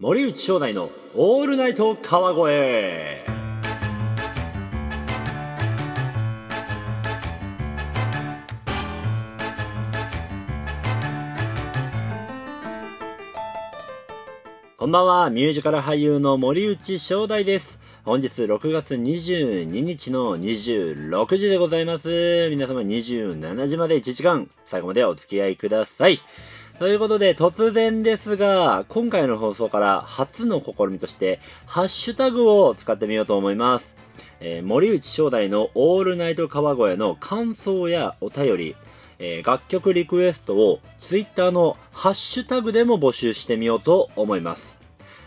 森内正代のオールナイト川越こんばんは、ミュージカル俳優の森内正代です。本日6月22日の26時でございます。皆様27時まで1時間、最後までお付き合いください。ということで、突然ですが、今回の放送から初の試みとして、ハッシュタグを使ってみようと思います。えー森内正代のオールナイト川越の感想やお便り、えー楽曲リクエストを Twitter のハッシュタグでも募集してみようと思います。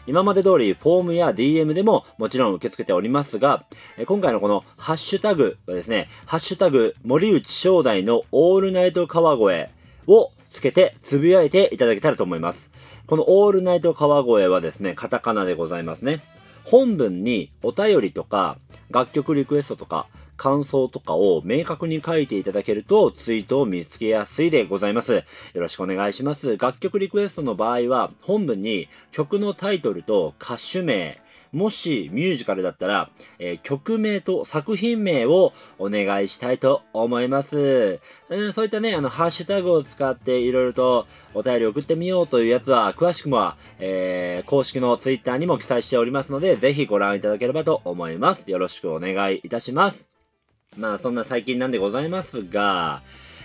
今まで通りフォームや DM でももちろん受け付けておりますが、えー今回のこのハッシュタグはですね、ハッシュタグ森内正代のオールナイト川越をつけてつぶやいていただけたらと思います。このオールナイト川越はですね、カタカナでございますね。本文にお便りとか楽曲リクエストとか感想とかを明確に書いていただけるとツイートを見つけやすいでございます。よろしくお願いします。楽曲リクエストの場合は本文に曲のタイトルと歌手名、もしミュージカルだったら、えー曲名と作品名をお願いしたいと思います。うん、そういったね、あの、ハッシュタグを使っていろいろとお便り送ってみようというやつは、詳しくは、えー、公式のツイッターにも記載しておりますので、ぜひご覧いただければと思います。よろしくお願いいたします。まあ、そんな最近なんでございますが、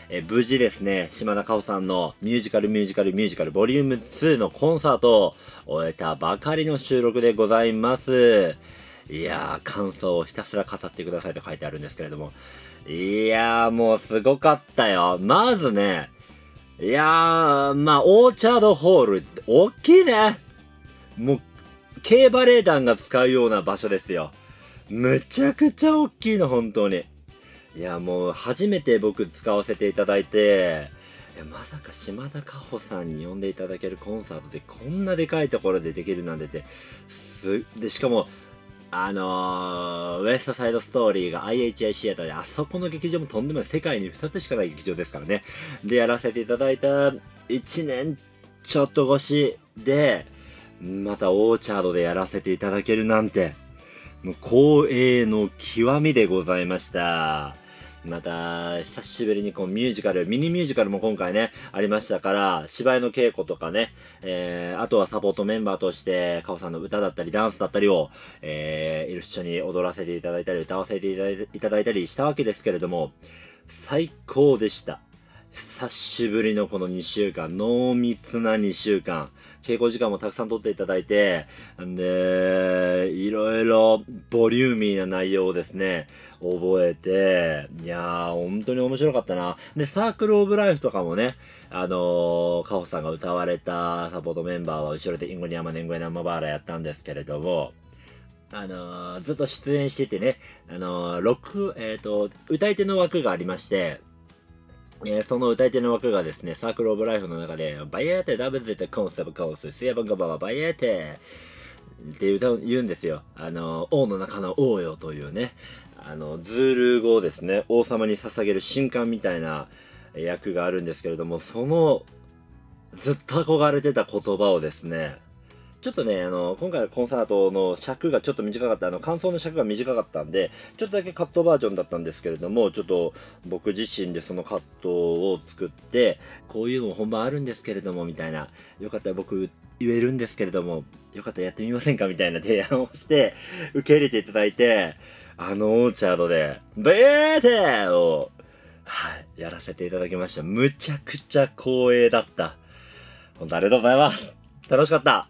えー無事ですね、島田香穂さんのミュージカルミュージカルミュージカルボリューム2のコンサートを終えたばかりの収録でございます。いやー、感想をひたすら語ってくださいと書いてあるんですけれども。いやー、もうすごかったよ。まずね、いやー、まあ、オーチャードホール、大きいね。もう、軽バレエ団が使うような場所ですよ。むちゃくちゃ大きいの、本当に。いや、もう、初めて僕使わせていただいて、いやまさか島田佳穂さんに呼んでいただけるコンサートでこんなでかいところでできるなんてて、す、で、しかも、あのー、ウエストサイドストーリーが IHI シアターで、あそこの劇場もとんでもない、世界に2つしかない劇場ですからね。で、やらせていただいた1年ちょっと越しで、またオーチャードでやらせていただけるなんて、もう光栄の極みでございました。また、久しぶりにこうミュージカル、ミニミュージカルも今回ね、ありましたから、芝居の稽古とかね、えー、あとはサポートメンバーとして、カオさんの歌だったり、ダンスだったりを、えー、一緒に踊らせていただいたり、歌わせていただいいただいたりしたわけですけれども、最高でした。久しぶりのこの2週間、濃密な2週間、稽古時間もたくさん取っていただいて、んで、いろいろボリューミーな内容をですね、覚えて、いやー、本当に面白かったな。で、サークルオブライフとかもね、あのー、カホさんが歌われたサポートメンバーは後ろでインゴニアマネンゴエナマバーラやったんですけれども、あのー、ずっと出演しててね、あのー、6、えっ、と、歌い手の枠がありまして、えーその歌い手の枠がですね、サークルオブライフの中で、バイエーテダブズテコンセプコース、スヤバンガバババイエーテって歌う言うんですよ。あの、王の中の王よというね、あの、ズール語をですね、王様に捧げる神官みたいな役があるんですけれども、その、ずっと憧れてた言葉をですね、ちょっとね、あの、今回のコンサートの尺がちょっと短かった、あの、感想の尺が短かったんで、ちょっとだけカットバージョンだったんですけれども、ちょっと僕自身でそのカットを作って、こういうの本番あるんですけれども、みたいな、よかったら僕言えるんですけれども、よかったらやってみませんか？みたいな提案をして、受け入れていただいて、あのオーチャードで、ベーテーを、はい、やらせていただきました。むちゃくちゃ光栄だった。本当ありがとうございます。楽しかった。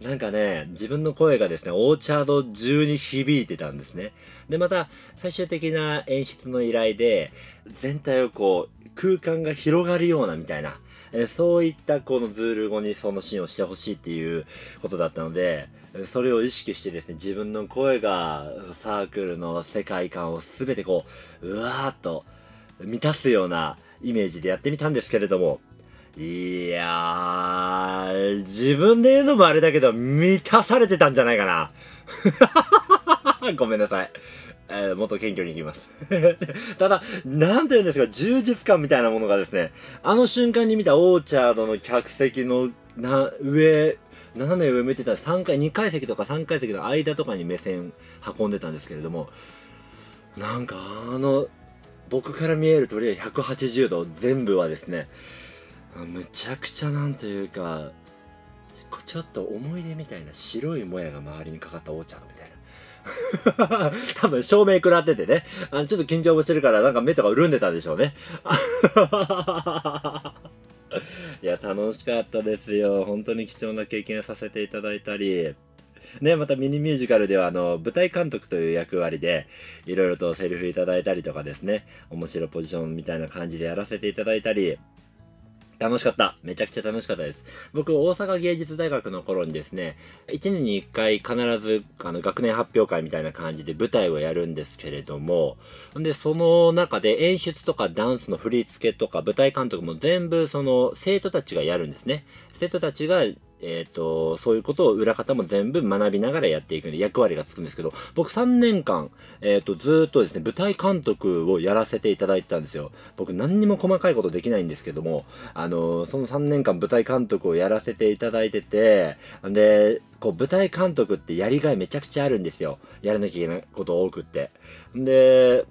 なんかね、自分の声がですね、オーチャード中に響いてたんですね。で、また、最終的な演出の依頼で、全体をこう、空間が広がるようなみたいな、えそういったこのズール語にそのシーンをしてほしいっていうことだったので、それを意識してですね、自分の声がサークルの世界観をすべてこう、うわーっと満たすようなイメージでやってみたんですけれども、いやー、自分で言うのもあれだけど、満たされてたんじゃないかな。ごめんなさい。えーもっと謙虚に行きます。ただ、なんて言うんですか、充実感みたいなものがですね、あの瞬間に見たオーチャードの客席のな上斜め上向いてた3階、2階席とか3階席の間とかに目線運んでたんですけれども、なんかあの、僕から見える鳥は180度全部はですね、むちゃくちゃなんというか、ちょっと思い出みたいな白いもやが周りにかかったお茶みたいな。多分照明食らっててね。あのちょっと緊張もしてるからなんか目とか潤んでたんでしょうね。いや、楽しかったですよ。本当に貴重な経験させていただいたり。ね、またミニミュージカルでは、あの、舞台監督という役割で、いろいろとセリフいただいたりとかですね、面白ポジションみたいな感じでやらせていただいたり、楽しかった。めちゃくちゃ楽しかったです。僕、大阪芸術大学の頃にですね、1年に1回必ず、あの、学年発表会みたいな感じで舞台をやるんですけれども、で、その中で演出とかダンスの振り付けとか舞台監督も全部その生徒たちがやるんですね。生徒たちがえっ、ー、と、そういうことを裏方も全部学びながらやっていくんで役割がつくんですけど、僕3年間、えっ、ー、と、ずっとですね、舞台監督をやらせていただいてたんですよ。僕何にも細かいことできないんですけども、あの、その3年間舞台監督をやらせていただいてて、で、こう舞台監督ってやりがいめちゃくちゃあるんですよ。やらなきゃいけないこと多くって。んで、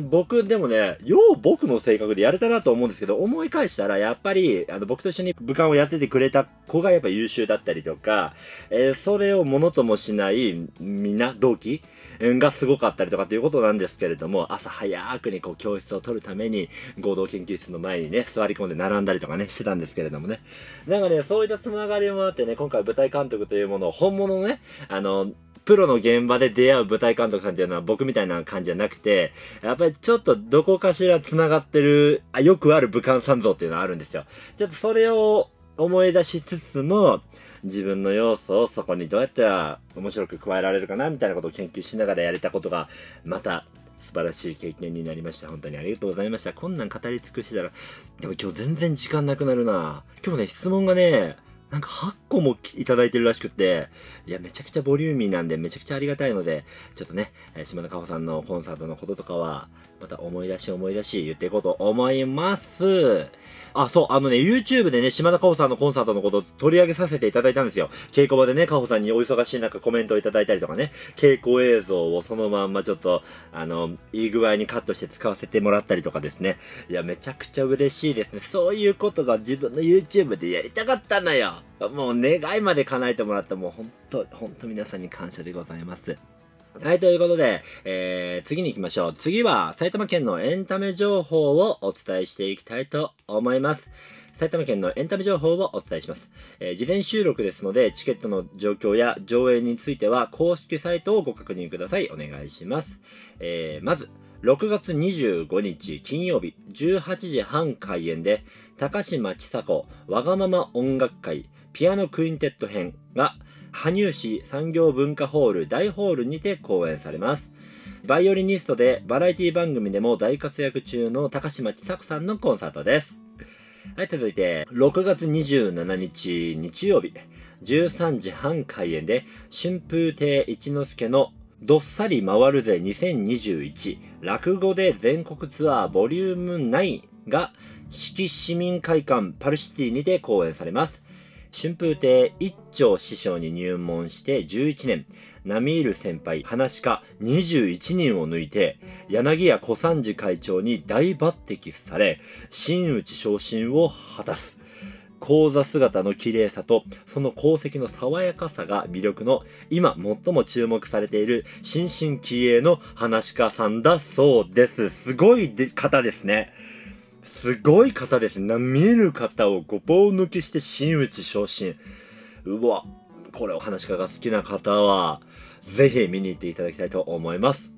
僕でもね、よう僕の性格でやれたなと思うんですけど、思い返したら、やっぱり、あの、僕と一緒に部下をやっててくれた子がやっぱ優秀だったりとか、えー、それをものともしないみんな、同期がすごかったりとかっていうことなんですけれども、朝早くにこう教室を取るために、合同研究室の前にね、座り込んで並んだりとかね、してたんですけれどもね。なんかね、そういったつながりもあってね、今回舞台監督というものを本物のね、あの、プロの現場で出会う舞台監督さんっていうのは僕みたいな感じじゃなくて、やっぱりちょっとどこかしら繋がってる、あ、よくある武漢三像っていうのはあるんですよ。ちょっとそれを思い出しつつも、自分の要素をそこにどうやったら面白く加えられるかなみたいなことを研究しながらやれたことが、また素晴らしい経験になりました。本当にありがとうございました。こんなん語り尽くしたら、でも今日全然時間なくなるな今日ね、質問がね、なんか8個もいただいてるらしくって、いや、めちゃくちゃボリューミーなんで、めちゃくちゃありがたいので、ちょっとね、え島田かほさんのコンサートのこととかは、また思い出し思い出し言っていこうと思います。あ、そう、あのね、YouTube でね、島田かほさんのコンサートのことを取り上げさせていただいたんですよ。稽古場でね、かほさんにお忙しい中コメントをいただいたりとかね、稽古映像をそのまんまちょっと、あの、いい具合にカットして使わせてもらったりとかですね。いや、めちゃくちゃ嬉しいですね。そういうことが自分の YouTube でやりたかったのよ。もう願いまで叶えてもらったもう本当、本当皆さんに感謝でございます。はい、ということで、えー、次に行きましょう。次は埼玉県のエンタメ情報をお伝えしていきたいと思います。埼玉県のエンタメ情報をお伝えします。えー、事前収録ですので、チケットの状況や上映については公式サイトをご確認ください。お願いします。えー、まず、6月25日金曜日18時半開演で、高嶋ちさ子わがまま音楽会ピアノクインテット編が羽生市産業文化ホール大ホールにて公演されます。バイオリニストでバラエティ番組でも大活躍中の高嶋ちさ子さんのコンサートです。はい、続いて、6月27日日曜日、13時半開演で、春風亭一之輔のどっさり回るぜ2021落語で全国ツアーボリューム9が四季市民会館パルシティにて公演されます。春風亭一丁師匠に入門して11年、並みいる先輩、話家21人を抜いて、柳家小三治会長に大抜擢され、真打ち昇進を果たす。講座姿の綺麗さと、その功績の爽やかさが魅力の、今最も注目されている新進気鋭の話家さんだそうです。すごい方ですね。すごい方ですね。見える方をごぼう抜きして真打ち昇進。うわ、これお話家が好きな方は、ぜひ見に行っていただきたいと思います。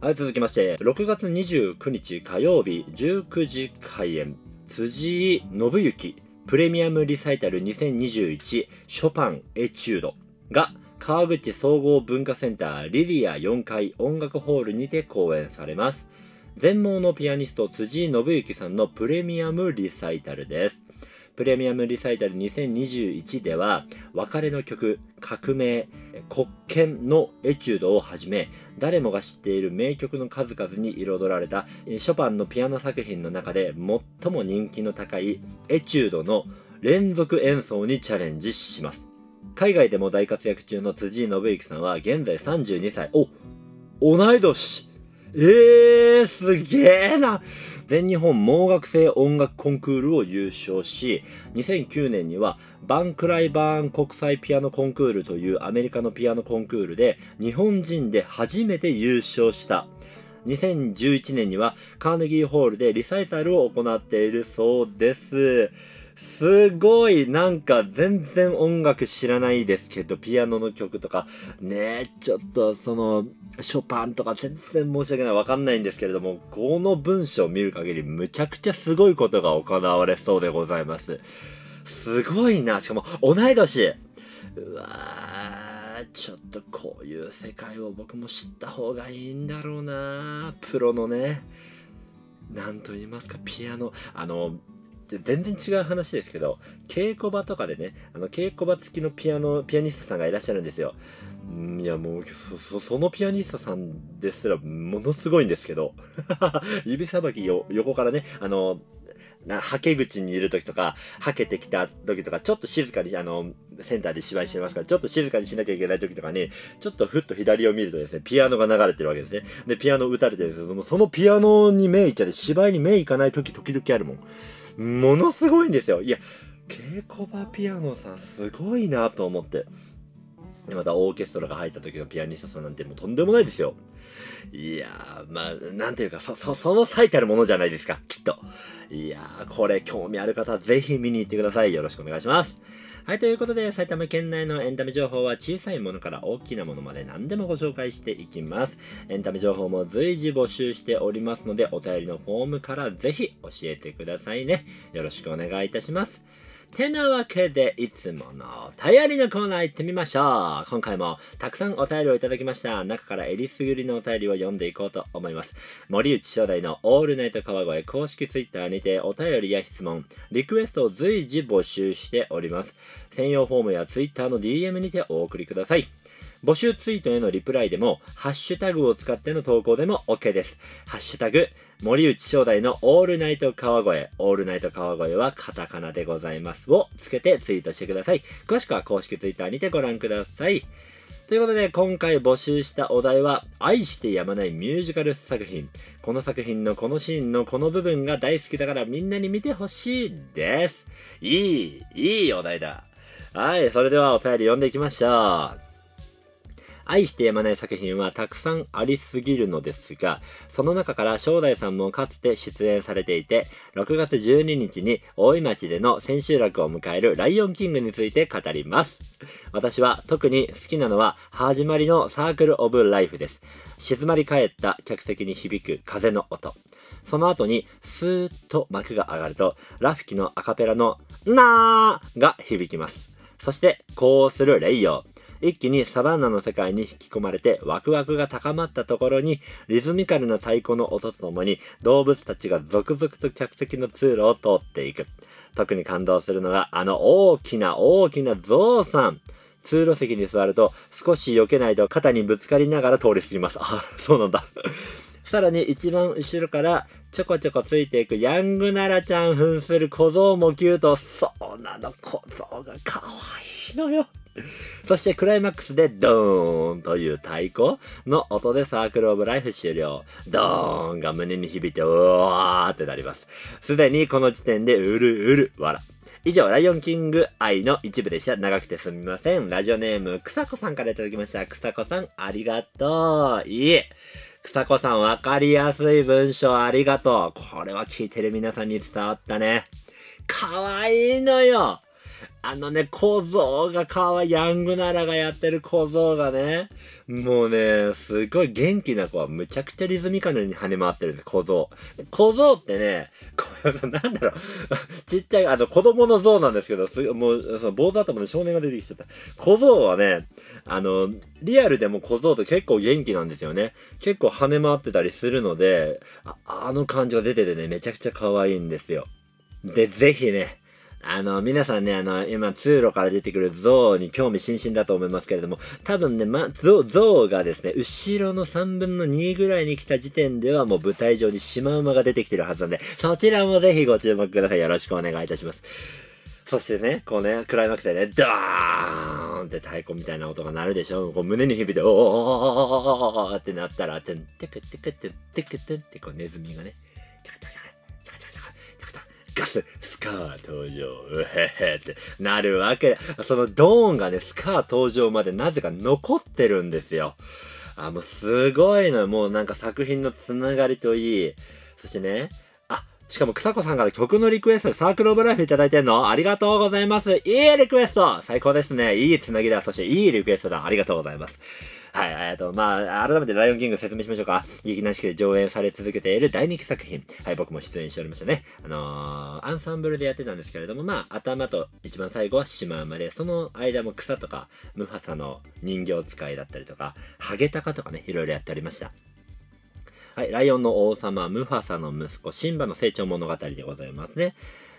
はい、続きまして、6月29日火曜日19時開演、辻井信之プレミアムリサイタル2021ショパンエチュードが川口総合文化センターリリア4階音楽ホールにて公演されます。全盲のピアニスト辻信之さんのプレミアムリサイタルです。プレミアムリサイタル2021では、別れの曲、革命、国権のエチュードをはじめ、誰もが知っている名曲の数々に彩られた、ショパンのピアノ作品の中で最も人気の高いエチュードの連続演奏にチャレンジします。海外でも大活躍中の辻井信之さんは現在32歳。お同い年ええー、すげえな全日本盲学生音楽コンクールを優勝し、2009年にはバンクライバーン国際ピアノコンクールというアメリカのピアノコンクールで日本人で初めて優勝した。2011年にはカーネギーホールでリサイタルを行っているそうです。すごい、なんか全然音楽知らないですけど、ピアノの曲とか、ねちょっとその、ショパンとか全然申し訳ない、わかんないんですけれども、この文章を見る限りむちゃくちゃすごいことが行われそうでございます。すごいな、しかも同い年。うわー、ちょっとこういう世界を僕も知った方がいいんだろうな。プロのね、なんと言いますか、ピアノ、あの、全然違う話ですけど、稽古場とかでね、あの、稽古場付きのピアノ、ピアニストさんがいらっしゃるんですよ。いや、もう、そ、そのピアニストさんですら、ものすごいんですけど、指さばきよ、横からね、あの、な、はけ口にいる時とか、はけてきた時とか、ちょっと静かに、あの、センターで芝居してますから、ちょっと静かにしなきゃいけない時とかに、ちょっとふっと左を見るとですね、ピアノが流れてるわけですね。で、ピアノ打たれてるんですけど、そのピアノに目いっちゃって、芝居に目いかない時、時々あるもん。ものすごいんですよ。いや、稽古場ピアノさんすごいなと思って。で、またオーケストラが入った時のピアニストさんなんてもうとんでもないですよ。いやー、まあ、なんていうか、そ、そ、その最たるものじゃないですか、きっと。いやー、これ興味ある方、ぜひ見に行ってください。よろしくお願いします。はい、ということで、埼玉県内のエンタメ情報は小さいものから大きなものまで何でもご紹介していきます。エンタメ情報も随時募集しておりますので、お便りのフォームからぜひ教えてくださいね。よろしくお願いいたします。てなわけで、いつものお便りのコーナー行ってみましょう。今回もたくさんお便りをいただきました。中からえりすぐりのお便りを読んでいこうと思います。森内正代のオールナイト川越公式ツイッターにてお便りや質問、リクエストを随時募集しております。専用フォームやツイッターの DM にてお送りください。募集ツイートへのリプライでも、ハッシュタグを使っての投稿でも OK です。ハッシュタグ、森内正代のオールナイト川越、オールナイト川越はカタカナでございますをつけてツイートしてください。詳しくは公式ツイッターにてご覧ください。ということで、今回募集したお題は、愛してやまないミュージカル作品。この作品のこのシーンのこの部分が大好きだからみんなに見てほしいです。いい、いいお題だ。はい、それではお便り読んでいきましょう。愛してやまない作品はたくさんありすぎるのですが、その中から正代さんもかつて出演されていて、6月12日に大井町での千秋楽を迎えるライオンキングについて語ります。私は特に好きなのは、始まりのサークルオブライフです。静まり返った客席に響く風の音。その後にスーッと幕が上がると、ラフキのアカペラのなーが響きます。そして、こうするレイヨー。一気にサバンナの世界に引き込まれてワクワクが高まったところにリズミカルな太鼓の音とともに動物たちが続々と客席の通路を通っていく。特に感動するのがあの大きな大きなゾウさん。通路席に座ると少し避けないと肩にぶつかりながら通り過ぎます。あ、そうなんだ。さらに一番後ろからちょこちょこついていくヤングナラちゃん扮する小僧もキュート。そうなの、小僧が可愛いのよ。そしてクライマックスでドーンという太鼓の音でサークルオブライフ終了。ドーンが胸に響いてうわーってなります。すでにこの時点でうるうる笑。以上、ライオンキング愛の一部でした。長くてすみません。ラジオネーム、草子さんからいただきました。草子さん、ありがとう。いえ。草子さん、わかりやすい文章ありがとう。これは聞いてる皆さんに伝わったね。かわいいのよ。あのね、小僧がかわいい、ヤングナラがやってる小僧がね、もうね、すごい元気な子はむちゃくちゃリズミカルに跳ね回ってるんです、小僧。小僧ってね、こ なんだろう、ちっちゃい、あの、子供の像なんですけど、すもう、その坊主頭の少年が出てきちゃった。小僧はね、あの、リアルでも小僧って結構元気なんですよね。結構跳ね回ってたりするので、ああの感じが出ててね、めちゃくちゃ可愛いんですよ。で、ぜひね、あの、皆さんね、あの、今、通路から出てくる象に興味津々だと思いますけれども、多分ね、ま、象、象がですね、後ろの3分の2ぐらいに来た時点ではもう舞台上にシマウマが出てきてるはずなんで、そちらもぜひご注目ください。よろしくお願いいたします。そしてね、こうね、クライマックスでね、ドーンって太鼓みたいな音が鳴るでしょこう胸に響いて、おーってなったら、てんてくてくてんてくてんってこうネズミがね、チャカチャカガス、スカー登場、うへへってなるわけ。そのドーンがね、スカー登場までなぜか残ってるんですよ。あ、もうすごいのもうなんか作品のつながりといい。そしてね、あ、しかも草子さんから曲のリクエスト、サークルオブライフいただいてんのありがとうございます。いいリクエスト最高ですね。いいつなぎだ。そしていいリクエストだ。ありがとうございます。はい、えっと、まあ、改めてライオンキング説明しましょうか。劇団四季で上演され続けている大人気作品。はい、僕も出演しておりましたね。あのー、アンサンブルでやってたんですけれども、まあ、頭と一番最後はシマウマで、その間も草とか、ムファサの人形使いだったりとか、ハゲタカとかね、いろいろやっておりました。はい、ライオンの王様、ムファサの息子、シンバの成長物語でございますね。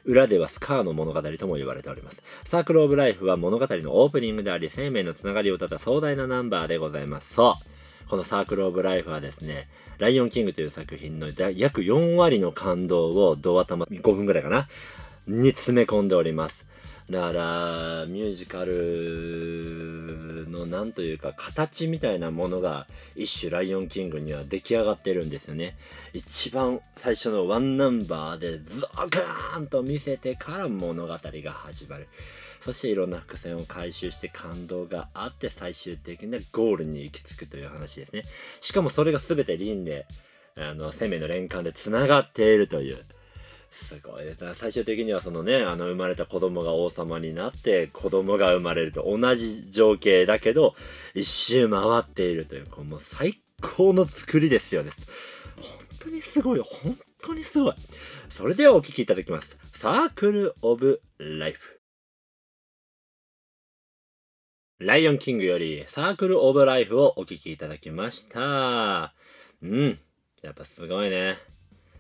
裏ではスカーの物語とも言われております。サークルオブライフは物語のオープニングであり、生命のつながりを歌った壮大なナンバーでございます。そう。このサークルオブライフはですね、ライオンキングという作品の約4割の感動をドア玉5分ぐらいかなに詰め込んでおります。だから、ミュージカルのなんというか形みたいなものが一種ライオンキングには出来上がってるんですよね。一番最初のワンナンバーでゾカーンと見せてから物語が始まる。そしていろんな伏線を回収して感動があって最終的なゴールに行き着くという話ですね。しかもそれが全て輪で、あの、生命の連関で繋がっているという。すごいです。最終的にはそのね、あの生まれた子供が王様になって、子供が生まれると同じ情景だけど、一周回っているという、こもう最高の作りですよね。本当にすごい。本当にすごい。それではお聴きいただきます。サークル・オブ・ライフ。ライオンキングよりサークル・オブ・ライフをお聴きいただきました。うん。やっぱすごいね。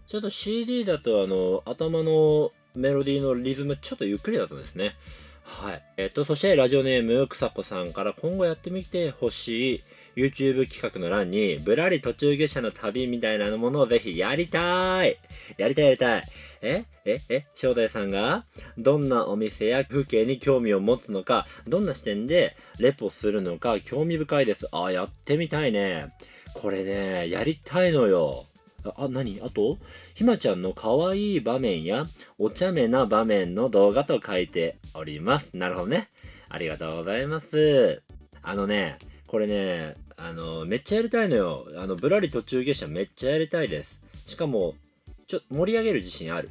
ちょっと CD だとあの、頭のメロディーのリズムちょっとゆっくりだったんですね。はい。えっと、そしてラジオネーム、草子さんから今後やってみてほしい YouTube 企画の欄に、ぶらり途中下車の旅みたいなものをぜひやりたいやりたいやりたいえ？え？え？正代さんが？どんなお店や風景に興味を持つのか、どんな視点でレポするのか興味深いです。あ、やってみたいね。これね、やりたいのよ。あ、何？あと、ひまちゃんの可愛い場面やお茶目な場面の動画と書いております。なるほどね。ありがとうございます。あのね、これね、あの、めっちゃやりたいのよ。あの、ぶらり途中下車めっちゃやりたいです。しかも、ちょっと、盛り上げる自信ある。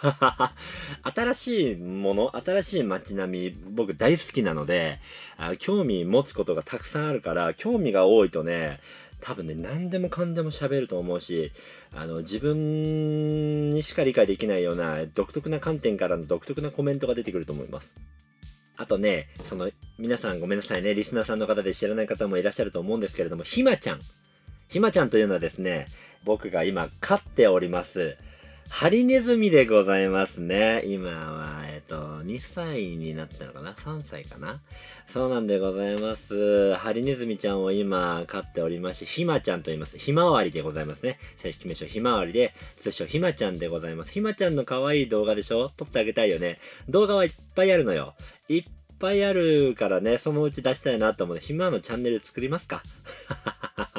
新しいもの、新しい街並み、僕大好きなのであ、興味持つことがたくさんあるから、興味が多いとね、多分ね、何でもかんでも喋ると思うし、あの、自分にしか理解できないような独特な観点からの独特なコメントが出てくると思います。あとね、その、皆さんごめんなさいね、リスナーさんの方で知らない方もいらっしゃると思うんですけれども、ひまちゃん。ひまちゃんというのはですね、僕が今飼っております、ハリネズミでございますね。今は、えっと、2歳になったのかな ?3 歳かな？そうなんでございます。ハリネズミちゃんを今飼っておりましひまちゃんと言います。ひまわりでございますね。正式名称ひまわりで、通称ひまちゃんでございます。ひまちゃんの可愛い動画でしょ？撮ってあげたいよね。動画はいっぱいあるのよ。いっぱいあるからね、そのうち出したいなと思うので、ひまのチャンネル作りますか？ははは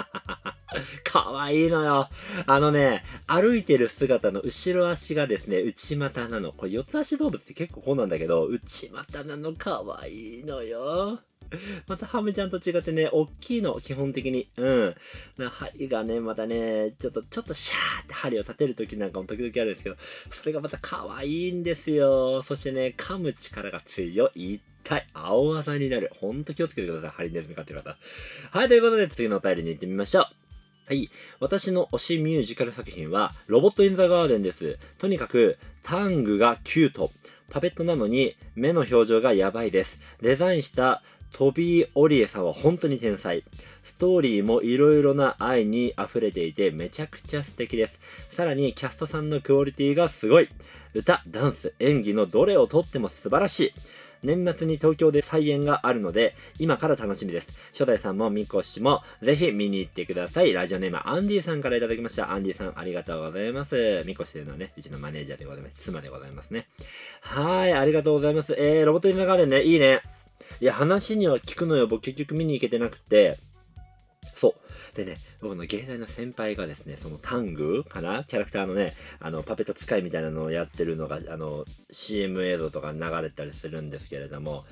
かわいいのよ。あのね、歩いてる姿の後ろ足がですね、内股なの。これ四つ足動物って結構こうなんだけど、内股なのかわいいのよ。またハムちゃんと違ってね、大きいの、基本的に。うん。な針がね、またね、ちょっと、ちょっとシャーって針を立てるときなんかも時々あるんですけど、それがまた可愛いんですよ。そしてね、噛む力が強い。痛い。青技になる。ほんと気をつけてください。ハリネズミ飼ってる方。はい、ということで次のお便りに行ってみましょう。はい。私の推しミュージカル作品は、ロボット・イン・ザ・ガーデンです。とにかく、タングがキュート。パペットなのに、目の表情がやばいです。デザインしたトビー・オリエさんは本当に天才。ストーリーも色々な愛に溢れていてめちゃくちゃ素敵です。さらにキャストさんのクオリティがすごい。歌、ダンス、演技のどれをとっても素晴らしい。年末に東京で再演があるので、今から楽しみです。初代さんもみこしも、ぜひ見に行ってください。ラジオネーム、アンディさんから頂きました。アンディさん、ありがとうございます。みこしというのはね、うちのマネージャーでございます。妻でございますね。はい、ありがとうございます。えー、ロボットインザガーデンね、いいね。いや、話には聞くのよ。僕結局見に行けてなくて、でね、僕の芸大の先輩がですね、そのタングかな？キャラクターのね、あの、パペット使いみたいなのをやってるのが、あの、CM 映像とか流れたりするんですけれども、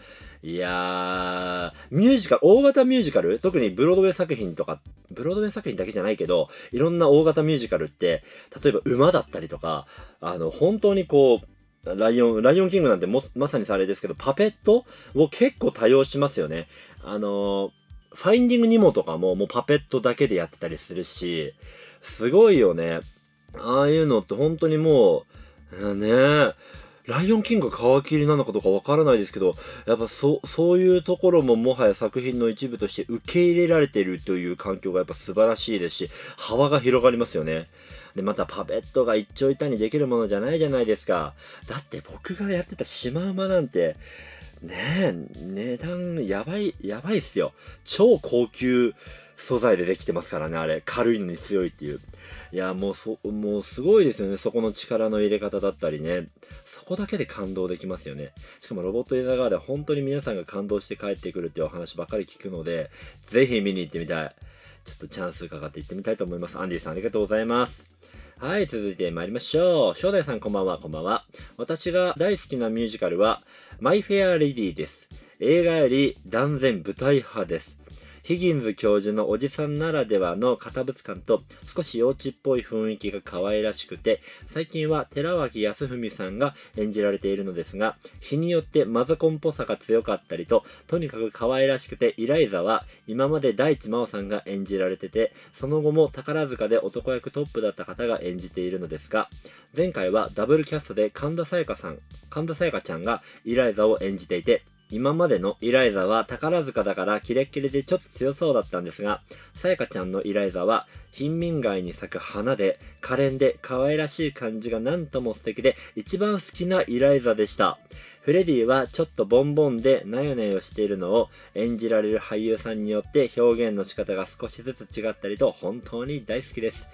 いやー、ミュージカル、大型ミュージカル？特にブロードウェイ作品とか、ブロードウェイ作品だけじゃないけど、いろんな大型ミュージカルって、例えば馬だったりとか、あの、本当にこう、ライオン、ライオンキングなんても、まさにされですけど、パペットを結構多用しますよね。あのー、ファインディングニモとかももうパペットだけでやってたりするし、すごいよね。ああいうのって本当にもう、ねえライオンキングが皮切りなのかどうかわからないですけど、やっぱそ、そういうところももはや作品の一部として受け入れられてるという環境がやっぱ素晴らしいですし、幅が広がりますよね。で、またパペットが一長一短にできるものじゃないじゃないですか。だって僕がやってたシマウマなんて、ねえ、値段、やばい、やばいっすよ。超高級素材でできてますからね、あれ。軽いのに強いっていう。いや、もうそ、もうすごいですよね。そこの力の入れ方だったりね。そこだけで感動できますよね。しかもロボット映画側で本当に皆さんが感動して帰ってくるっていうお話ばっかり聞くので、ぜひ見に行ってみたい。ちょっとチャンスかかって行ってみたいと思います。アンディさんありがとうございます。はい、続いて参りましょう。正代さんこんばんは、こんばんは。私が大好きなミュージカルは、マイ・フェア・レディです。映画より断然舞台派です。ヒギンズ教授のおじさんならではの堅物感と少し幼稚っぽい雰囲気が可愛らしくて、最近は寺脇康文さんが演じられているのですが、日によってマザコンっぽさが強かったりと、とにかく可愛らしくて、イライザは今まで大地真央さんが演じられてて、その後も宝塚で男役トップだった方が演じているのですが、前回はダブルキャストで神田沙也加さん、神田沙也加ちゃんがイライザを演じていて、今までのイライザは宝塚だからキレッキレでちょっと強そうだったんですが、さやかちゃんのイライザは貧民街に咲く花で、可憐で可愛らしい感じがなんとも素敵で、一番好きなイライザでした。フレディはちょっとボンボンでなよなよしているのを演じられる俳優さんによって表現の仕方が少しずつ違ったりと本当に大好きです。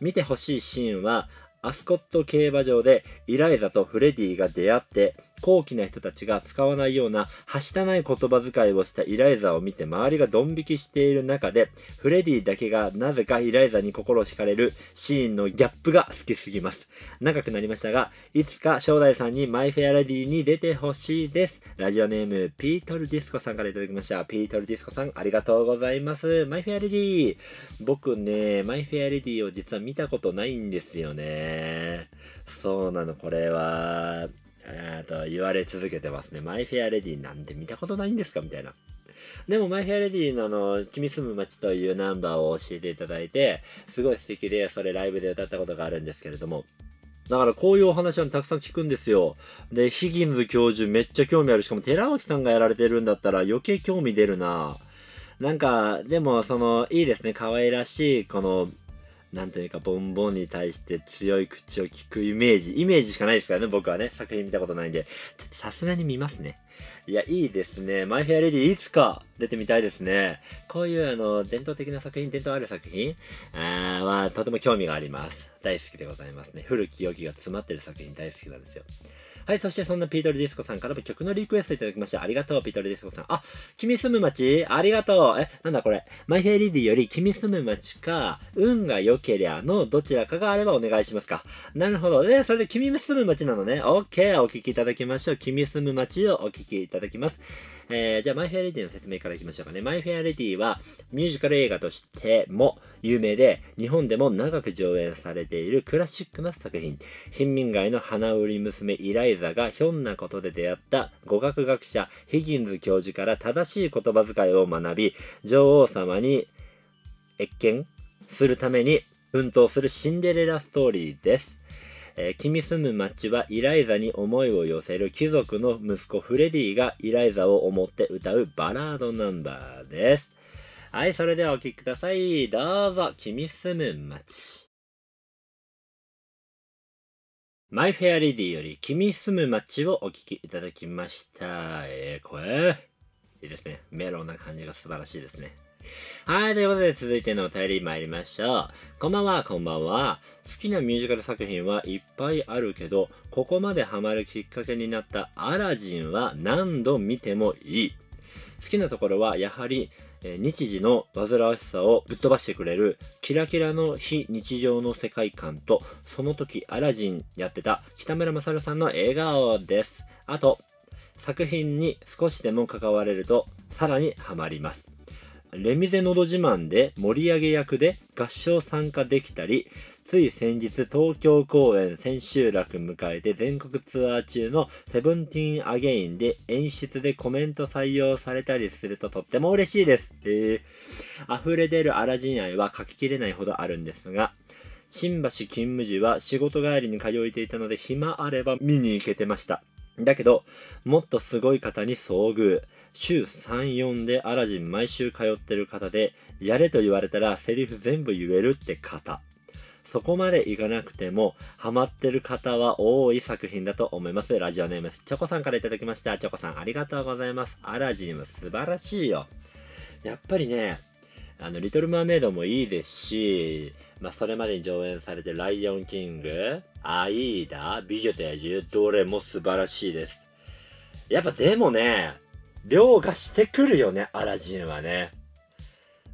見てほしいシーンは、アスコット競馬場でイライザとフレディが出会って、高貴な人たちが使わないようなはしたない言葉遣いをしたイライザを見て周りがドン引きしている中で、フレディだけがなぜかイライザに心惹かれるシーンのギャップが好きすぎます。長くなりましたが、いつか翔大さんにマイフェアレディに出てほしいです。ラジオネーム、ピートルディスコさんから頂きました。ピートルディスコさん、ありがとうございます。マイフェアレディ僕ね、マイフェアレディを実は見たことないんですよね。そうなの、これは、えー、と、言われ続けてますね。マイフェアレディなんて見たことないんですか？みたいな。でも、マイフェアレディのあの、君住む街というナンバーを教えていただいて、すごい素敵で、それライブで歌ったことがあるんですけれども、だからこういうお話はたくさん聞くんですよ。で、ヒギンズ教授めっちゃ興味ある。しかも寺脇さんがやられてるんだったら余計興味出るな。なんか、でもその、いいですね。可愛らしい、この、なんというか、ボンボンに対して強い口を聞くイメージ。イメージしかないですからね、僕はね。作品見たことないんで。ちょっとさすがに見ますね。いや、いいですね。マイフェアレディいつか出てみたいですね。こういうあの、伝統的な作品、伝統ある作品あーは、とても興味があります。大好きでございますね。古き良きが詰まってる作品大好きなんですよ。はい、そしてそんなピートルディスコさんからも曲のリクエストいただきました。ありがとう、ピートルディスコさん。あ、君住む街？ありがとう。え、なんだこれ？マイフェアレディより君住む街か、運が良けりゃのどちらかがあればお願いしますか。なるほど。で、それで君住む街なのね。オッケー、お聴きいただきましょう。君住む街をお聴きいただきます。えー、じゃあ、マイ・フェア・レディの説明からいきましょうかね。マイ・フェア・レディは、ミュージカル映画としても有名で、日本でも長く上演されているクラシックな作品。貧民街の花売り娘イライザがひょんなことで出会った語学学者ヒギンズ教授から正しい言葉遣いを学び、女王様に謁見するために奮闘するシンデレラストーリーです。えー、君住む街はイライザに思いを寄せる貴族の息子フレディがイライザを思って歌うバラードナンバーです。はい、それではお聴きください。どうぞ、君住む街。マイフェアレディより君住む街をお聴きいただきました。えー、これ、いいですね。メロンな感じが素晴らしいですね。はい、ということで続いてのお便り参りましょう。こんばんは、こんばんは。好きなミュージカル作品はいっぱいあるけど、ここまでハマるきっかけになったアラジンは何度見てもいい。好きなところはやはりえ日時の煩わしさをぶっ飛ばしてくれるキラキラの非日常の世界観とその時アラジンやってた北村勝さんの笑顔ですあと作品に少しでも関われるとさらにハマりますレミゼのど自慢で盛り上げ役で合唱参加できたりつい先日東京公演千秋楽迎えて全国ツアー中のセブンティーンアゲインで演出でコメント採用されたりするととっても嬉しいです。えー、溢れ出るアラジン愛は書ききれないほどあるんですが、新橋勤務時は仕事帰りに通いていたので暇あれば見に行けてました。だけど、もっとすごい方に遭遇。週3、4でアラジン毎週通ってる方で、やれと言われたらセリフ全部言えるって方。そこまでいかなくても、ハマってる方は多い作品だと思います。ラジオネームチョコさんから頂きました。チョコさんありがとうございます。アラジンは素晴らしいよ。やっぱりね、あの、リトル・マーメイドもいいですし、まあ、それまでに上演されてライオン・キング、アイーダ、美女と野獣、どれも素晴らしいです。やっぱでもね、量がしてくるよね、アラジンはね。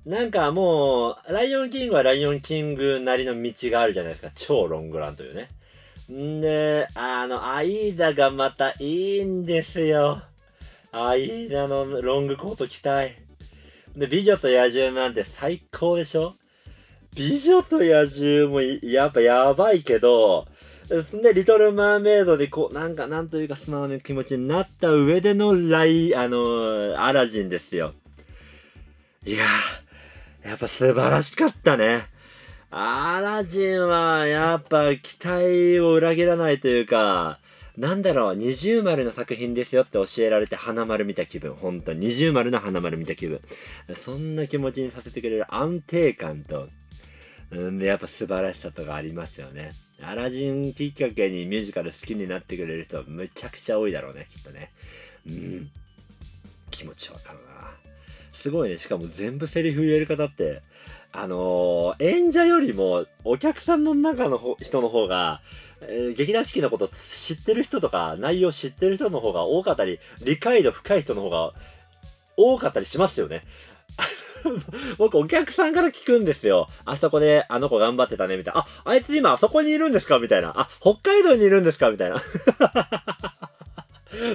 なんかもう、ライオンキングはライオンキングなりの道があるじゃないですか。超ロングランというね。んで、あの、アイーダがまたいいんですよ。アイーダのロングコート着たい。で、美女と野獣なんて最高でしょ美女と野獣もやっぱやばいけど、で、リトル・マーメイドでこう、なんか、なんというか素直な気持ちになった上でのライ、あのアラジンですよ。いやー、やっぱ素晴らしかったね。アラジンはやっぱ期待を裏切らないというか、なんだろう、二重丸の作品ですよって教えられて花丸見た気分。ほんと、二重丸の花丸見た気分。そんな気持ちにさせてくれる安定感と、うん、やっぱ素晴らしさとかありますよね。アラジンきっかけにミュージカル好きになってくれる人はむちゃくちゃ多いだろうね、きっとね。うん。気持ちわかるな。すごいね。しかも全部セリフ言える方って、あのー、演者よりもお客さんの中の人の方が、えー、劇団四季のこと知ってる人とか、内容知ってる人の方が多かったり、理解度深い人の方が多かったりしますよね。僕、お客さんから聞くんですよ。あそこで、あの子頑張ってたね、みたいな。あ、あいつ今あそこにいるんですか？みたいな。あ、北海道にいるんですか？みたいな。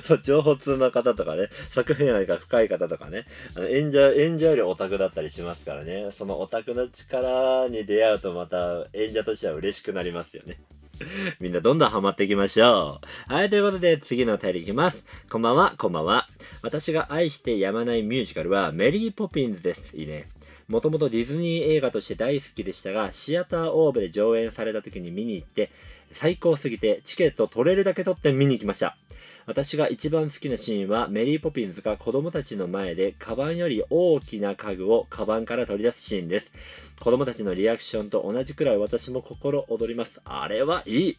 そう、情報通の方とかね、作品愛が深い方とかね、あの演者、演者よりオタクだったりしますからね、そのオタクの力に出会うとまた演者としては嬉しくなりますよね。みんなどんどんハマっていきましょう。はい、ということで次のお便りいきます。こんばんは、こんばんは。私が愛してやまないミュージカルはメリーポピンズです。いいね。もともとディズニー映画として大好きでしたが、シアターオーブで上演された時に見に行って、最高すぎてチケット取れるだけ取って見に行きました。私が一番好きなシーンはメリーポピンズが子供たちの前でカバンより大きな家具をカバンから取り出すシーンです。子供たちのリアクションと同じくらい私も心躍ります。あれはいい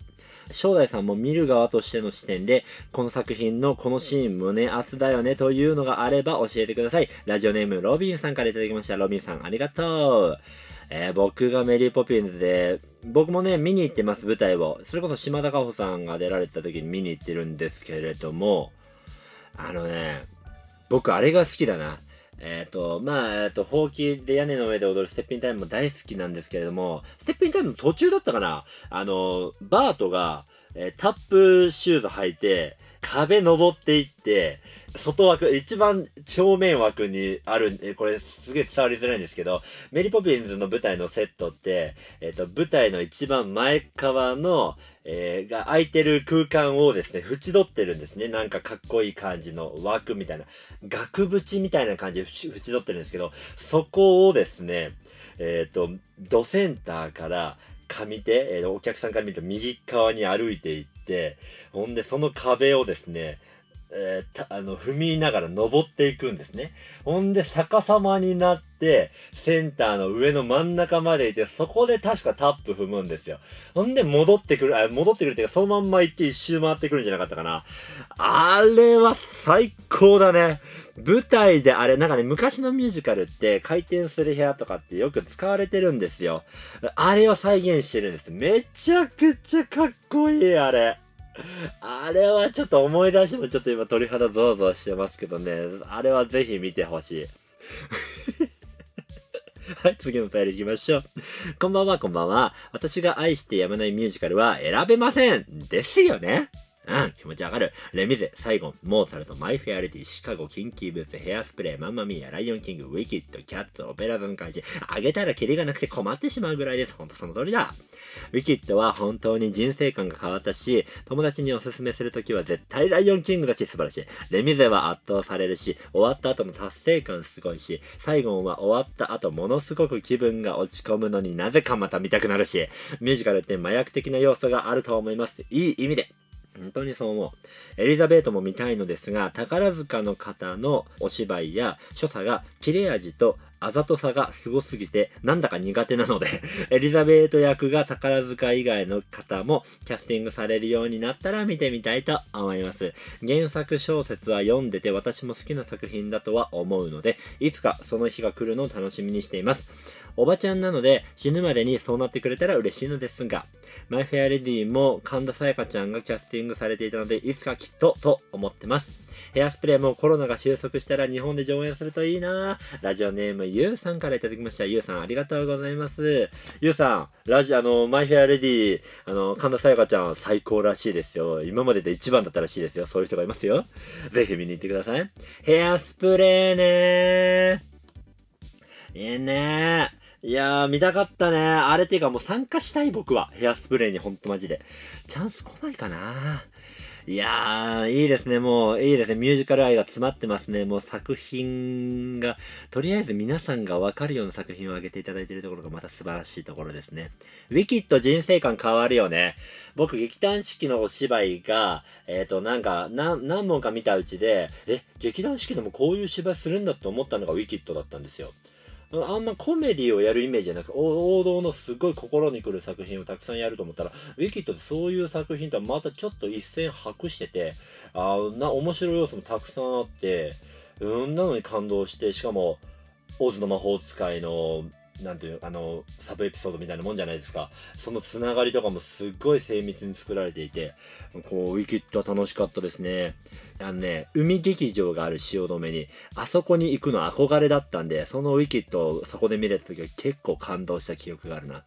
正代さんも見る側としての視点で、この作品のこのシーン胸熱だよねというのがあれば教えてください。ラジオネームロビンさんから頂きました。ロビンさんありがとう。えー、僕がメリーポピンズで、僕もね、見に行ってます、舞台を。それこそ島田加穂さんが出られた時に見に行ってるんですけれども、あのね、僕あれが好きだな。えっ、ー、と、まあ、えっ、ー、と、ほうきで屋根の上で踊るステッピンタイムも大好きなんですけれども、ステッピンタイムの途中だったかなあの、バートが、えー、タップシューズ履いて、壁登っていって、外枠、一番正面枠にある、え、これすげえ伝わりづらいんですけど、メリポピンズの舞台のセットって、えっ、ー、と、舞台の一番前側の、えー、が空いてる空間をですね、縁取ってるんですね。なんかかっこいい感じの枠みたいな、額縁みたいな感じで縁取ってるんですけど、そこをですね、えっ、ー、と、ドセンターから上手、えー、お客さんから見ると右側に歩いていって、ほんでその壁をですね、えー、あの、踏みながら登っていくんですね。ほんで逆さまになって、センターの上の真ん中まで行って、そこで確かタップ踏むんですよ。ほんで戻ってくる、あ、戻ってくるっていうか、そのまんま行って一周回ってくるんじゃなかったかな。あれは最高だね。舞台であれ、なんかね、昔のミュージカルって回転する部屋とかってよく使われてるんですよ。あれを再現してるんです。めちゃくちゃかっこいい、あれ。あれはちょっと思い出してもちょっと今鳥肌ゾワゾワしてますけどね。あれはぜひ見てほしい。はい、次のタイル行きましょう。こんばんは、こんばんは。私が愛してやまないミュージカルは選べませんですよねうん、気持ちわかる。レミゼ、サイゴン、モーツァルト、マイ・フェアリティ、シカゴ、キンキーブーツ、ヘアスプレー、マンマミーヤ、ライオンキング、ウィキッド、キャッツ、オペラゾン怪人、あげたらキリがなくて困ってしまうぐらいです。ほんとその通りだ。ウィキッドは本当に人生観が変わったし、友達におすすめするときは絶対ライオンキングだし素晴らしい。レミゼは圧倒されるし、終わった後の達成感すごいし、サイゴンは終わった後ものすごく気分が落ち込むのになぜかまた見たくなるし、ミュージカルって麻薬的な要素があると思います。いい意味で。本当にそう思う。エリザベートも見たいのですが、宝塚の方のお芝居や所作が切れ味とあざとさがすごすぎて、なんだか苦手なので、エリザベート役が宝塚以外の方もキャスティングされるようになったら見てみたいと思います。原作小説は読んでて私も好きな作品だとは思うので、いつかその日が来るのを楽しみにしています。おばちゃんなので死ぬまでにそうなってくれたら嬉しいのですが、マイフェアレディも神田沙也加ちゃんがキャスティングされていたので、いつかきっとと思ってます。ヘアスプレーもコロナが収束したら日本で上演するといいなラジオネームゆうさんからいただきました。ゆうさんありがとうございます。ゆうさん、ラジオ、あの、マイフェアレディ、あの、神田沙也加ちゃん最高らしいですよ。今までで一番だったらしいですよ。そういう人がいますよ。ぜひ見に行ってください。ヘアスプレーねー。いいねー。いやー、見たかったね。あれっていうかもう参加したい僕は。ヘアスプレーにほんとマジで。チャンス来ないかないやー、いいですね。もう、いいですね。ミュージカル愛が詰まってますね。もう作品が、とりあえず皆さんがわかるような作品を挙げていただいているところがまた素晴らしいところですね。ウィキッド人生観変わるよね。僕、劇団四季のお芝居が、えっ、ー、と、なんか、何、何本か見たうちで、え、劇団四季でもこういう芝居するんだって思ったのがウィキッドだったんですよ。あんまコメディをやるイメージじゃなく王道のすごい心に来る作品をたくさんやると思ったらウィキッドってそういう作品とはまたちょっと一線白しててあな面白い要素もたくさんあってうんなのに感動してしかもオズの魔法使いのなんていうあのサブエピソードみたいなもんじゃないですか。そのつながりとかもすっごい精密に作られていてこうウィキッドは楽しかったですね。あのね海劇場がある汐留にあそこに行くの憧れだったんでそのウィキッドをそこで見れた時は結構感動した記憶があるな。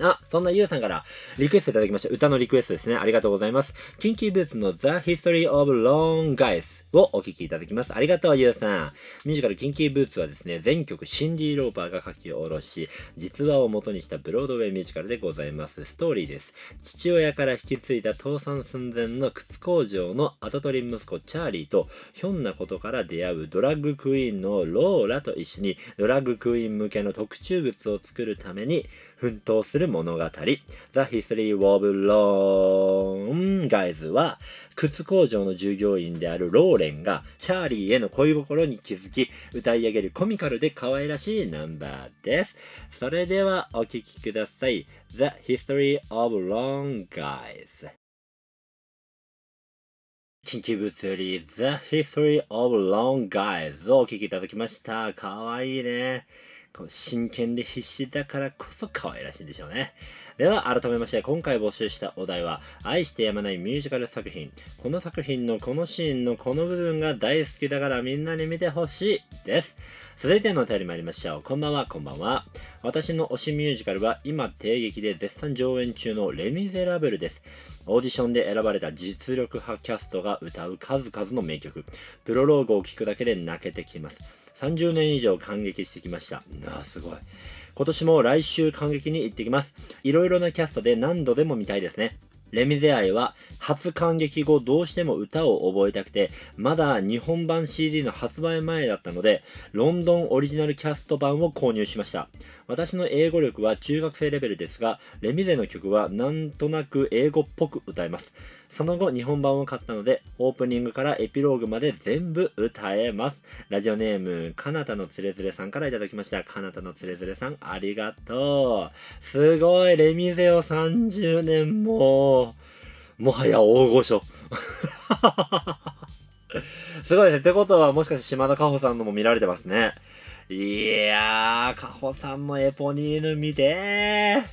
あ、そんなゆうさんからリクエストいただきました。歌のリクエストですね。ありがとうございます。キンキーブーツの The History of Long Guys をお聴きいただきます。ありがとう、ゆうさん。ミュージカルキンキーブーツはですね、全曲シンディ・ローパーが書き下ろし、実話を元にしたブロードウェイミュージカルでございます。ストーリーです。父親から引き継いだ倒産寸前の靴工場の跡取り息子チャーリーと、ひょんなことから出会うドラッグクイーンのローラと一緒に、ドラッグクイーン向けの特注靴を作るために、奮闘する物語。The History OFLONGUYS は、靴工場の従業員であるローレンが、チャーリーへの恋心に気づき、歌い上げるコミカルで可愛らしいナンバーです。それではお聴きください。The History of Long Guys キンキブツより The History of Long Guys をお聴きいただきました。かわいいね。真剣で必死だからこそ可愛らしいんでしょうね。では、改めまして、今回募集したお題は、愛してやまないミュージカル作品。この作品のこのシーンのこの部分が大好きだからみんなに見てほしいです。続いてのお便り参りましょう。こんばんは、こんばんは。私の推しミュージカルは、今、帝劇で絶賛上演中のレ・ミゼラブルです。オーディションで選ばれた実力派キャストが歌う数々の名曲。プロローグを聴くだけで泣けてきます。30年以上感激してきました。ああ、すごい。今年も来週感激に行ってきます。いろいろなキャストで何度でも見たいですね。レミゼ愛は初感激後どうしても歌を覚えたくて、まだ日本版 CD の発売前だったので、ロンドンオリジナルキャスト版を購入しました。私の英語力は中学生レベルですが、レミゼの曲はなんとなく英語っぽく歌えます。その後日本版を買ったので、オープニングからエピローグまで全部歌えます。ラジオネーム、かなたのつれづれさんからいただきました。かなたのつれづれさん、ありがとう。すごい、レミゼを30年も、もはや大御所。すごいね。ってことは、もしかして島田かほさんのも見られてますね。いやー、かほさんのエポニーヌ見て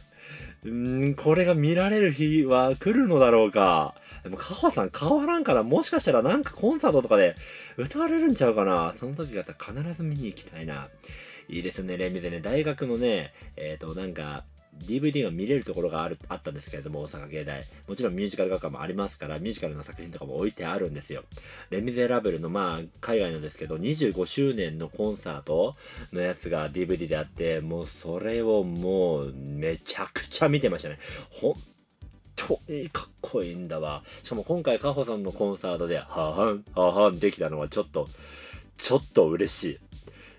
ー。んー、これが見られる日は来るのだろうか。でも、カホさん変わらんから、もしかしたらなんかコンサートとかで歌われるんちゃうかな。その時があったら必ず見に行きたいな。いいですね、レミでね、大学のね、えっ、ー、と、なんか、DVD が見れるところがあるあったんですけれども、大阪芸大。もちろんミュージカル学科もありますから、ミュージカルの作品とかも置いてあるんですよ。レ・ミゼラブルの、まあ、海外のですけど、25周年のコンサートのやつが DVD であって、もうそれをもう、めちゃくちゃ見てましたね。ほ超かっこいいんだわ。しかも今回、カホさんのコンサートで、ははん、ははんできたのはちょっと、ちょっと嬉しい。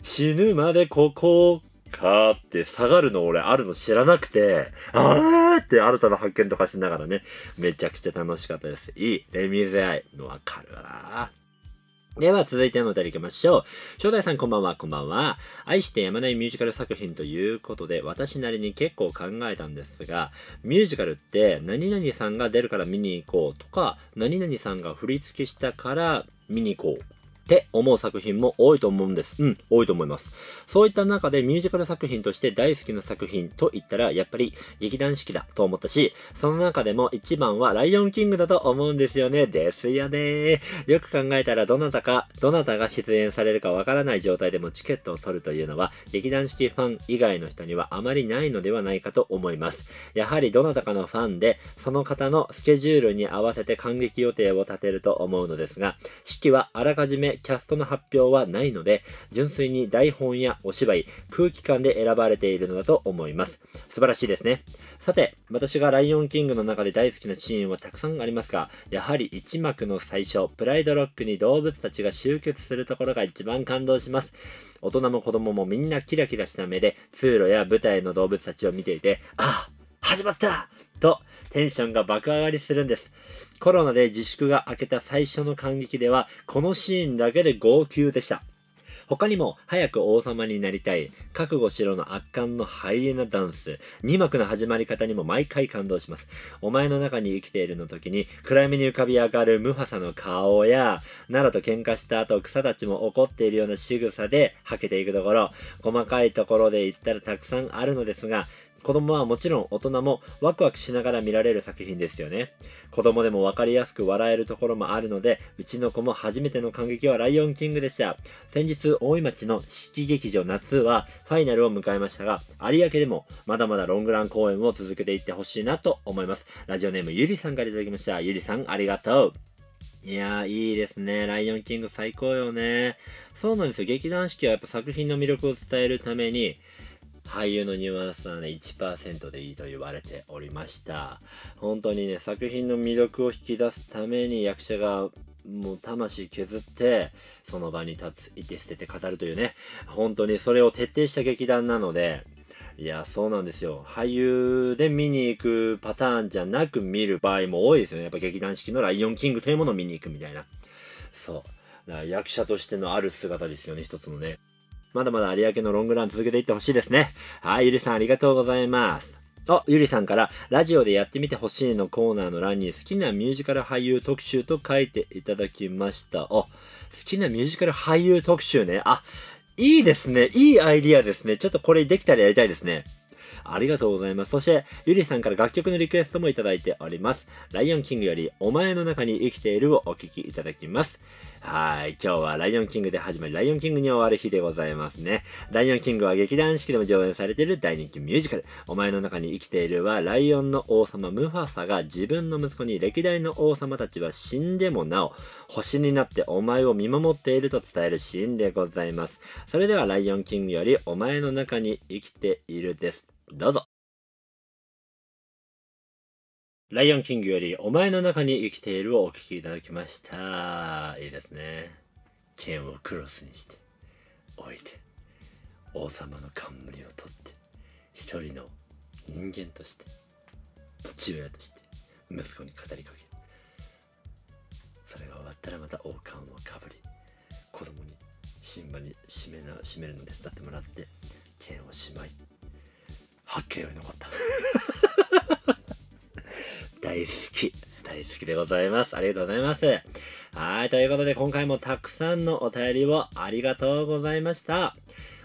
死ぬまでここかーって下がるの俺あるの知らなくて、あーって新たな発見とかしながらね、めちゃくちゃ楽しかったです。いい、レミゼ愛のわかるわなでは続いてのお便り行きましょう。正代さんこんばんは、こんばんは。愛してやまないミュージカル作品ということで、私なりに結構考えたんですが、ミュージカルって何々さんが出るから見に行こうとか、何々さんが振り付けしたから見に行こうって思う作品も多いと思うんです。うん、多いと思います。そういった中でミュージカル作品として大好きな作品と言ったら、やっぱり劇団四季だと思ったし、その中でも一番はライオンキングだと思うんですよね。ですよね。よく考えたらどなたか、どなたが出演されるかわからない状態でもチケットを取るというのは、劇団四季ファン以外の人にはあまりないのではないかと思います。やはりどなたかのファンで、その方のスケジュールに合わせて感激予定を立てると思うのですが、四季はあらかじめキャストの発表はないので、純粋に台本やお芝居、空気感で選ばれているのだと思います。素晴らしいですね。さて、私がライオンキングの中で大好きなシーンはたくさんありますが、やはり一幕の最初、プライドロックに動物たちが集結するところが一番感動します。大人も子供もみんなキラキラした目で通路や舞台の動物たちを見ていて、あ始まったとテンションが爆上がりするんです。コロナで自粛が明けた最初の感激では、このシーンだけで号泣でした。他にも、早く王様になりたい、覚悟しろの圧巻のハイエナダンス、2幕の始まり方にも毎回感動します。お前の中に生きているの時に、暗闇に浮かび上がるムファサの顔や、奈良と喧嘩した後、草たちも怒っているような仕草で、はけていくところ、細かいところで言ったらたくさんあるのですが、子供はもちろん大人もワクワクしながら見られる作品ですよね。子供でもわかりやすく笑えるところもあるので、うちの子も初めての感激はライオンキングでした。先日、大井町の四季劇場夏はファイナルを迎えましたが、有明でもまだまだロングラン公演を続けていってほしいなと思います。ラジオネームゆりさんからいただきました。ゆりさん、ありがとう。いやー、いいですね。ライオンキング最高よね。そうなんですよ。劇団四季はやっぱ作品の魅力を伝えるために、俳優のニュアンスはね、1%でいいと言われておりました。本当にね、作品の魅力を引き出すために役者がもう魂削って、その場に立つ、いて捨てて語るというね、本当にそれを徹底した劇団なので、いや、そうなんですよ。俳優で見に行くパターンじゃなく見る場合も多いですよね。やっぱ劇団四季のライオンキングというものを見に行くみたいな。そう。だから役者としてのある姿ですよね、一つのね。まだまだ有明のロングラン続けていってほしいですね。はい、ゆりさんありがとうございます。あ、ゆりさんから、ラジオでやってみてほしいのコーナーの欄に好きなミュージカル俳優特集と書いていただきました。あ、好きなミュージカル俳優特集ね。あ、いいですね。いいアイディアですね。ちょっとこれできたらやりたいですね。ありがとうございます。そして、ゆりさんから楽曲のリクエストもいただいております。ライオンキングより、お前の中に生きているをお聴きいただきます。はい。今日はライオンキングで始まり、ライオンキングに終わる日でございますね。ライオンキングは劇団四季でも上演されている大人気ミュージカル。お前の中に生きているは、ライオンの王様ムファサが自分の息子に歴代の王様たちは死んでもなお、星になってお前を見守っていると伝えるシーンでございます。それではライオンキングより、お前の中に生きているです。どうぞ。ライオンキングよりお前の中に生きているをお聴きいただきました。いいですね。剣をクロスにして置いて王様の冠を取って一人の人間として父親として息子に語りかけそれが終わったらまた王冠をかぶり子供に新馬に締めな締めるの手伝ってもらって剣をしまい八景を残った 大好き。大好きでございます。ありがとうございます。はい。ということで、今回もたくさんのお便りをありがとうございました。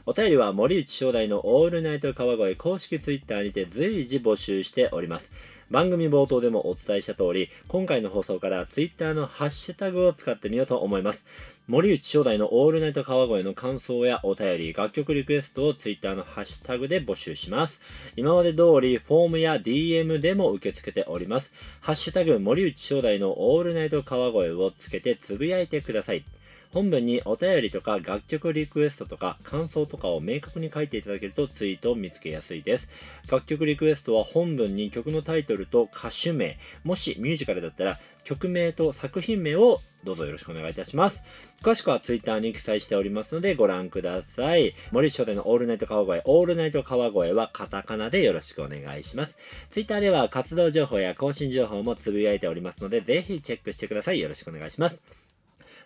お便りは森内正代のオールナイト川越公式 Twitter にて随時募集しております。番組冒頭でもお伝えした通り、今回の放送からツイッターのハッシュタグを使ってみようと思います。森内正代のオールナイト川越の感想やお便り、楽曲リクエストをツイッターのハッシュタグで募集します。今まで通り、フォームや DM でも受け付けております。ハッシュタグ森内正代のオールナイト川越をつけてつぶやいてください。本文にお便りとか楽曲リクエストとか感想とかを明確に書いていただけるとツイートを見つけやすいです。楽曲リクエストは本文に曲のタイトルと歌手名、もしミュージカルだったら曲名と作品名をどうぞよろしくお願いいたします。詳しくはツイッターに記載しておりますのでご覧ください。森書店のオールナイト川越、オールナイト川越はカタカナでよろしくお願いします。ツイッターでは活動情報や更新情報もつぶやいておりますので、ぜひチェックしてください。よろしくお願いします。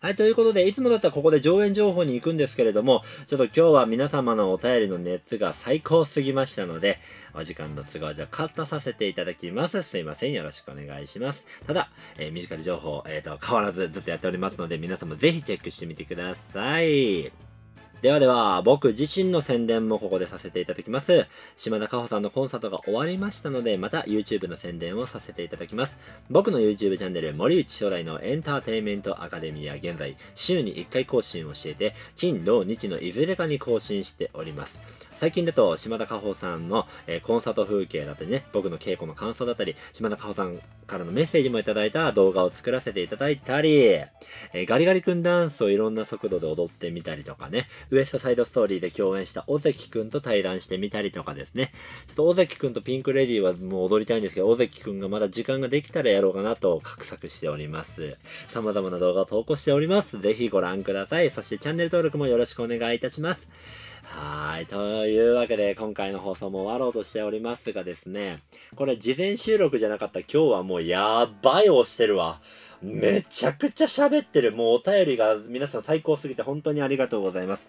はい、ということで、いつもだったらここで上演情報に行くんですけれども、ちょっと今日は皆様のお便りの熱が最高すぎましたので、お時間の都合じゃカットさせていただきます。すいません。よろしくお願いします。ただ、えー、ミュージカル情報、えっ、ー、と、変わらずずっとやっておりますので、皆様ぜひチェックしてみてください。ではでは、僕自身の宣伝もここでさせていただきます。島田加穂さんのコンサートが終わりましたので、また YouTube の宣伝をさせていただきます。僕の YouTube チャンネル、森内将来のエンターテインメントアカデミーは現在、週に1回更新をしていて、金、土、日のいずれかに更新しております。最近だと、島田加穂さんの、えー、コンサート風景だったりね、僕の稽古の感想だったり、島田加穂さんからのメッセージもいただいた動画を作らせていただいたり、えー、ガリガリ君ダンスをいろんな速度で踊ってみたりとかね、ウエストサイドストーリーで共演した尾関君と対談してみたりとかですね、ちょっと尾関君とピンクレディーはもう踊りたいんですけど、尾関君がまだ時間ができたらやろうかなと画策しております。様々な動画を投稿しております。ぜひご覧ください。そしてチャンネル登録もよろしくお願いいたします。はい。というわけで、今回の放送も終わろうとしておりますがですね、これ事前収録じゃなかった今日はもうやばい押してるわ。めちゃくちゃ喋ってる。もうお便りが皆さん最高すぎて本当にありがとうございます。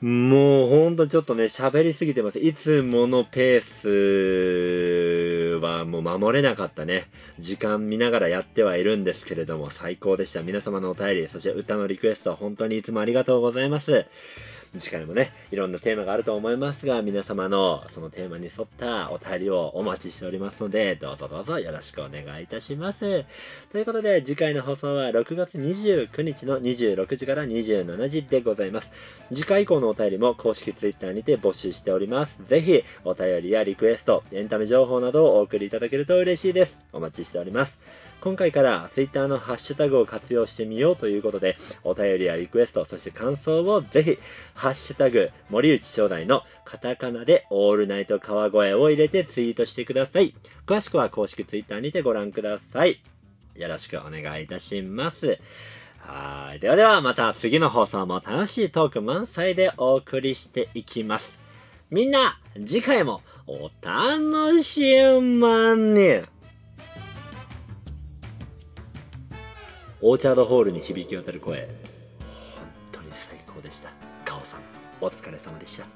もうほんとちょっとね、喋りすぎてます。いつものペースはもう守れなかったね。時間見ながらやってはいるんですけれども、最高でした。皆様のお便り、そして歌のリクエスト、本当にいつもありがとうございます。次回もね、いろんなテーマがあると思いますが、皆様のそのテーマに沿ったお便りをお待ちしておりますので、どうぞどうぞよろしくお願いいたします。ということで、次回の放送は6月29日の26時から27時でございます。次回以降のお便りも公式 Twitter にて募集しております。ぜひ、お便りやリクエスト、エンタメ情報などをお送りいただけると嬉しいです。お待ちしております。今回から Twitter のハッシュタグを活用してみようということで、お便りやリクエスト、そして感想をぜひ、ハッシュタグ、森内正代のカタカナでオールナイト川越を入れてツイートしてください。詳しくは公式 Twitter にてご覧ください。よろしくお願いいたします。はい。ではではまた次の放送も楽しいトーク満載でお送りしていきます。みんな、次回もお楽しまに。オーチャードホールに響き渡る声。本当に最高でした。カオさんお疲れ様でした。